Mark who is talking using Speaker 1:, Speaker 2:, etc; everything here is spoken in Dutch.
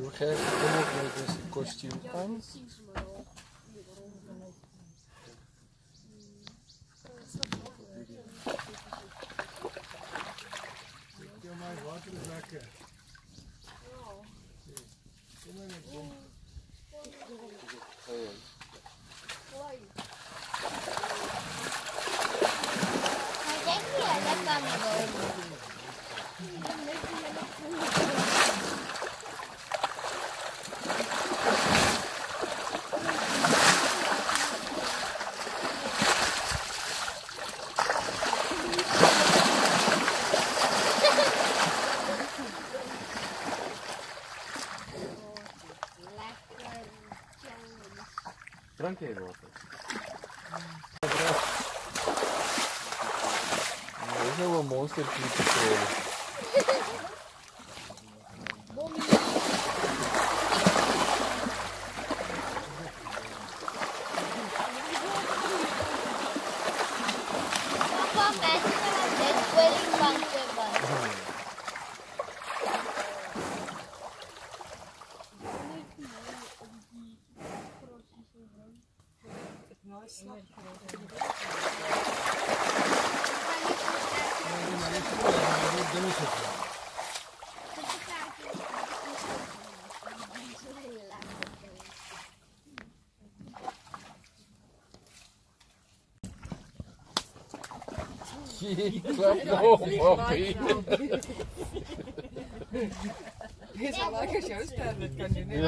Speaker 1: They have cast in this costume pants.
Speaker 2: Get
Speaker 3: my water back Tranquilo, rapaz.
Speaker 1: Esse é o monstro que ficou.
Speaker 4: Papá, peça para ver se ele encontra.
Speaker 1: Klap nog, papi.
Speaker 5: Dit is wel staan, dat kan je niet.